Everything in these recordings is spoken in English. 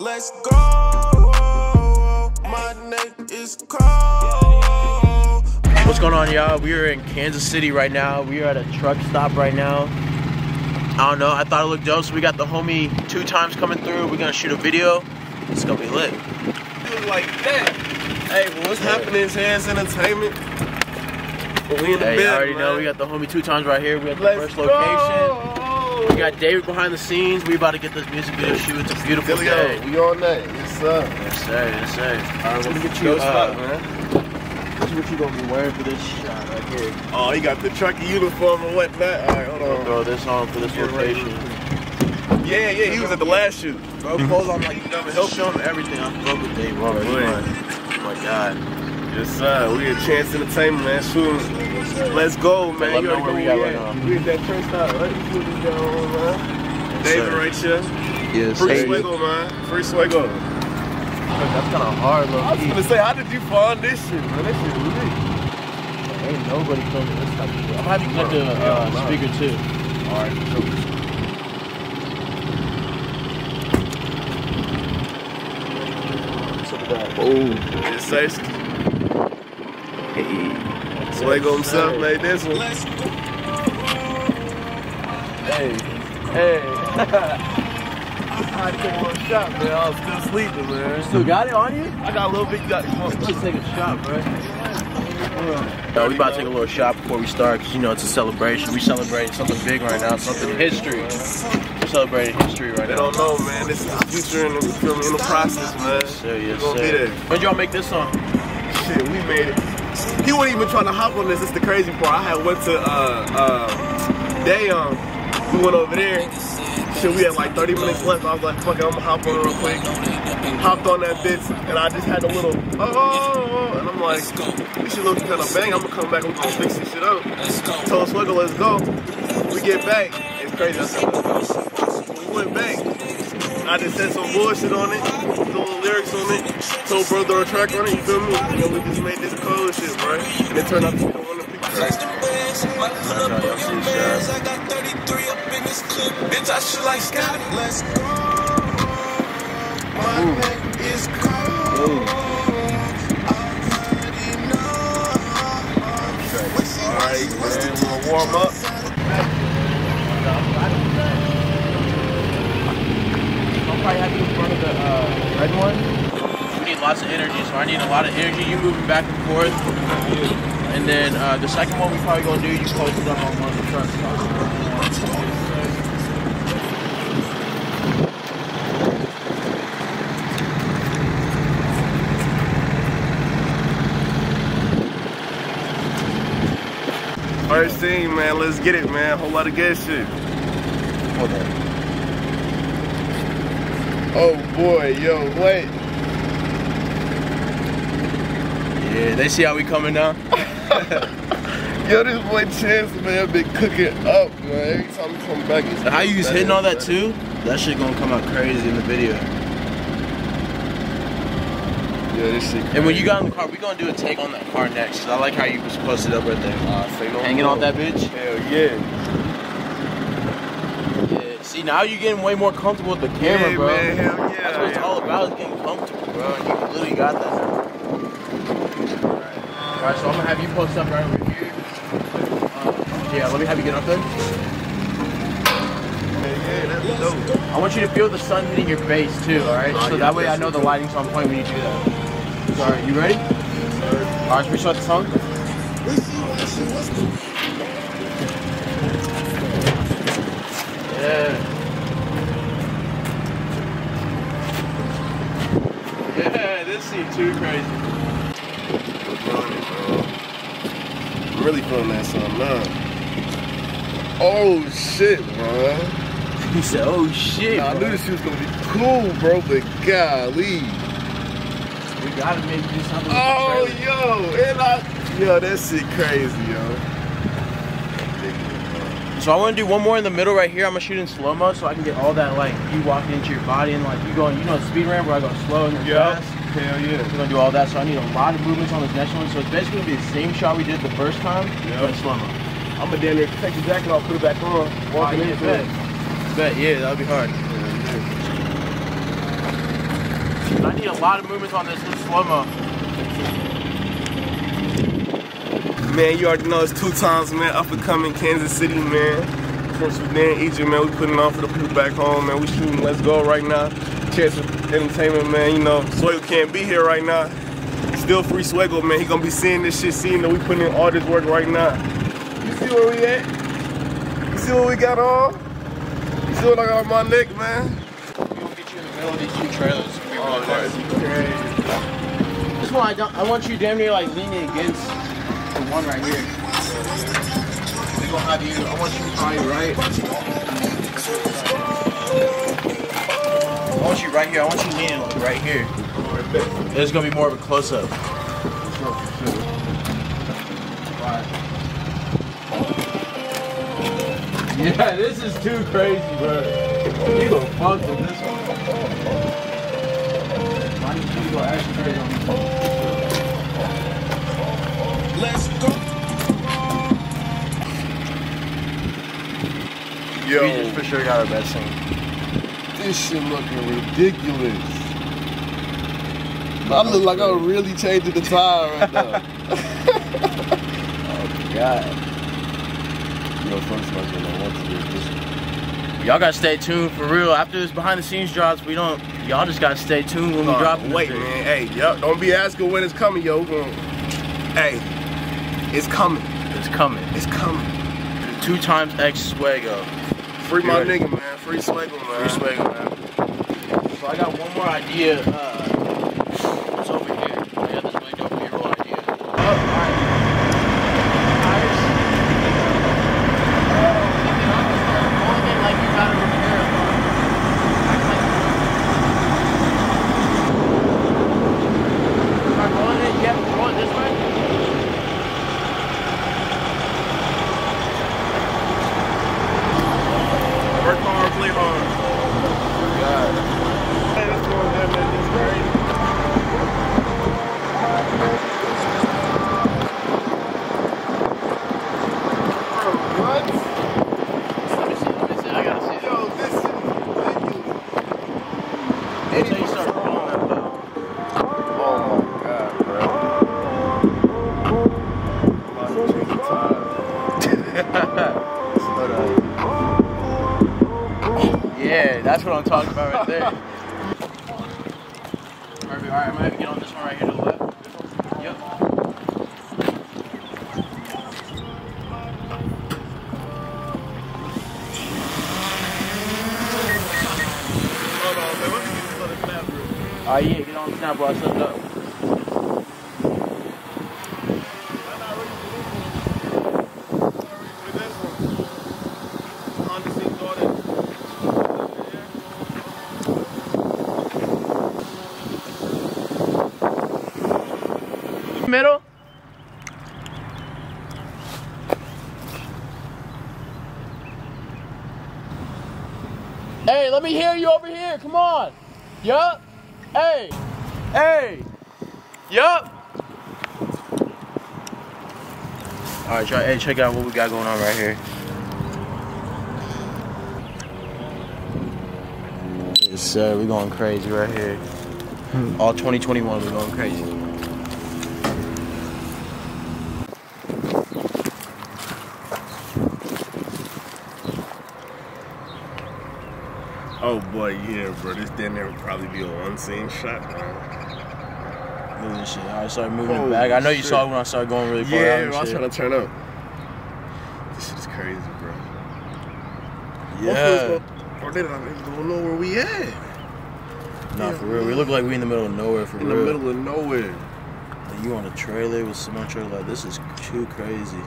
Let's go. My neck is cold. What's going on, y'all? We are in Kansas City right now. We are at a truck stop right now. I don't know. I thought it looked dope, so we got the homie two times coming through. We're gonna shoot a video. It's gonna be lit. Like that. Hey, well, what's happening is Hands Entertainment. We in the Hey, bed, I already man. know we got the homie two times right here. We at the Let's first location. go. We got David behind the scenes. We about to get this music video shoot. It's a beautiful Billy, yo, day. we on that. Yes, sir. Yes, sir. Yes, sir. All right, Let me get Go you. spot, Uh, man. this is what you gonna be wearing for this shot right here. Oh, he got the trucker uniform and whatnot. All right, hold I'll on. throw this on for this Get location. Yeah, yeah, he was at the last shoot. Bro, pose on like you never help show him everything. I'm fuck with Dave. Oh, boy. Oh my god. Yes, sir. We at Chance Entertainment, man. Shooting. Let's go, man. Let me You know where we know at right now. We at that truck stop, right? You shooting down, man. David sir. right here. Yes. Free Hey, Swego, man. Free Swego. That's kind of hard, though. I was gonna say, how did you find this shit, man? That shit lit. Ain't nobody filming this type of shit. I'm happy to connect the Yeah, uh, nah. speaker too. All right, for sure. Oh. Yes, sir. Swego himself made this one. Hey. Hey. I took one shot, man. I was still sleeping, man. Still got it on you? I got a little bit. You got Let's take a shot, bro. No, we about to take a little shot before we start because you know it's a celebration. We celebrating something big right now, something history. We're celebrating history right They now. don't know, man. This is the future and the, in the process, man. Sir, yes, We gonna be sir. there. When y'all make this song? Shit, we made it. He wasn't even trying to hop on this. It's the crazy part. I had went to uh uh Dayon. We went over there. Shit, we had like 30 minutes left. I was like, fuck it, I'm gonna hop on real quick. Hopped on that bitch, and I just had a little oh, oh, oh, and I'm like, this shit looks kind of bang. I'm gonna come back. I'm gonna fix this shit up. Told Swego, let's go. We get back. It's crazy. I said, let's go. We went back. I just said some bullshit on it, some little lyrics on it, told bro throw a track on it, you feel me? And we just made this cold shit, bro. And it turned out to be the one of the tracks. I got 33 up in this clip. Bitch, I shoot like. Let's go. My neck is cold. Alright, man, wanna warm up? I'll probably have you in front of the uh, red one. We need lots of energy, so I need a lot of energy. You moving back and forth. And then uh, the second one we probably gonna do, you close it up on one of the trucks. First thing, man, let's get it, man. Whole lot of good shit. Hold on. Oh boy, yo, wait. Yeah, they see how we coming now. Yo, this boy Chance, man, been cooking up, man. Every time he come back, he's How you was hitting all that man. too? That shit gonna come out crazy in the video. Yeah, this shit. And when you got in the car, we gonna do a take on that car next. I like how you was posted up right there. uh, Hanging off that bitch. Hell yeah. Yeah. See, now you're getting way more comfortable with the camera, yeah, bro. man, hell yeah. That's what it's all about, is getting comfortable, bro. And you literally got that. Alright, so I'm gonna have you post up right over here. Uh, yeah, let me have you get up there. Yeah, that's dope. I want you to feel the sun hitting your face too, alright? Oh, so that way I know the lighting's on point when you do that. Alright, you ready? Alright, should we start the song? Yeah. Yeah, this seemed too crazy. I'm bro. I'm really feeling that song now. Oh shit, man. He said, oh shit. Nah, I knew this shit was gonna be cool, bro, but golly. We gotta make do something. Oh, yo, and I, yo, that shit crazy, yo. So I want to do one more in the middle right here. I'm gonna shoot in slow mo so I can get all that like you walking into your body and like you going, you know, speed ramp where I go slow and then Yeah. fast. Hell yeah. We're gonna do all that. So I need a lot of movements on this next one. So it's basically gonna be the same shot we did the first time, Yeah. but in slow mo. I'm gonna damn near take the jacket off, put it back on, walking oh, yeah, into bet. it. Bet, yeah, that'll be hard. I need a lot of movements on this in slow-mo. Man, you already know it's two times, man. Up and coming Kansas City, man. From Sudan, Egypt, man. We putting on for the people back home, man. We shooting Let's Go right now. Chance of Entertainment, man. You know, Swego can't be here right now. Still free Swego, man. He gonna be seeing this shit, seeing that we putting in all this work right now. You see where we at? You see what we got on? You see what I got on my neck, man? We're get you in the middle of these two trailers. It's gonna be Oh, that's crazy. crazy. This one, I, don't, I want you damn near like leaning against the one right here. We're gonna have you, I want you probably right. I want you right here. I want you leaning like right here. It's gonna be more of a close up. Yeah, this is too crazy, bro. You gonna fuck with this one. Why you go actually crazy on me? Let's Yo, We just for sure got our best scene. this shit looking ridiculous. I look like I'm really changing the tire right now. God. Yo, first of all, I want to do this. Y'all gotta stay tuned for real. After this behind the scenes drops, we don't. Y'all just gotta stay tuned when we Uh, drop. wait, shit. man. Hey, yo, don't be asking when it's coming, yo. Hey, it's coming. It's coming. It's coming. Two times X Swego. Free my nigga, man. Free Swego, man. Free Swego, man. So I got one more idea. Uh, it's over here. I got this really dope B-roll idea. Oh, alright. Tires. Rolling it like you gotta repair a car. Act like- Start rolling it. You have to roll it this way. Work hard, play hard. Hey, this going there, man. This crazy. Bro, what? Let me see. Let me see. I gotta see. Yo, this is ridiculous. Until you start rolling that though. Oh my god, bro. I'm about to change the tire. Yeah, that's what I'm talking about right there. Perfect. All right, I'm gonna have you get on this one right here to the left. Yep. Hold on, man. Let me get this on the snap. Oh ah, yeah, get on the snap while I set it up. With this one. Honda Civic Auto. Middle. Hey, let me hear you over here. Come on. Yup. Hey. Hey. Yup. All right, try, hey, check out what we got going on right here. Yes, sir. We're going crazy right here. All 2021, we're going crazy. Oh boy, yeah, bro. This damn near would probably be a one scene shot, man. This shit. I started moving Holy it back. I know you shit. saw it when I started going really far Yeah, I was trying to turn up. This shit is crazy, bro. Yeah. Or they don't even don't know where we at. Nah, for real. We look like we in the middle of nowhere for In the middle of nowhere. And you on a trailer with some trailer like this is too crazy.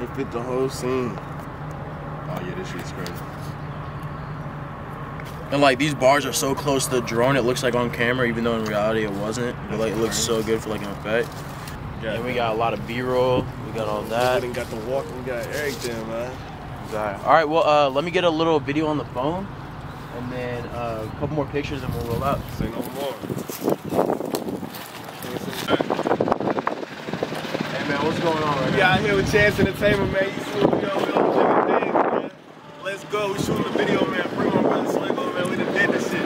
It fit the whole scene. Oh yeah, this shit is crazy. And like these bars are so close to the drone, it looks like on camera, even though in reality it wasn't. But like it looks so good for like an effect. Yeah, And we got a lot of B-roll. We got all that. We got the walk, we got everything, man. Exactly. All right. Well, uh, let me get a little video on the phone, and then uh, a couple more pictures, and we'll roll out. Say no more. Hey man, what's going on right We out here with Chance Entertainment, man. You see what we on? We on the thing, man. Let's go. We shooting the video, man. Bring on brother Sligo, man. We done did this shit.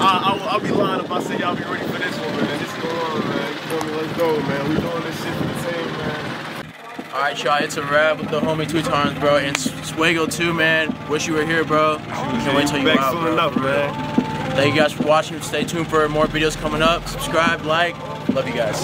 I, I, I'll be lying if I say y'all be ready for this one, man. This going on, man. You feel me? Let's go, man. We doing this shit for the team, man. All right, y'all. It's a wrap with the homie Two Times, bro, and Swego too, man. Wish you were here, bro. Can't wait till you out, bro. Enough, man. Thank you guys for watching. Stay tuned for more videos coming up. Subscribe, like. Love you guys.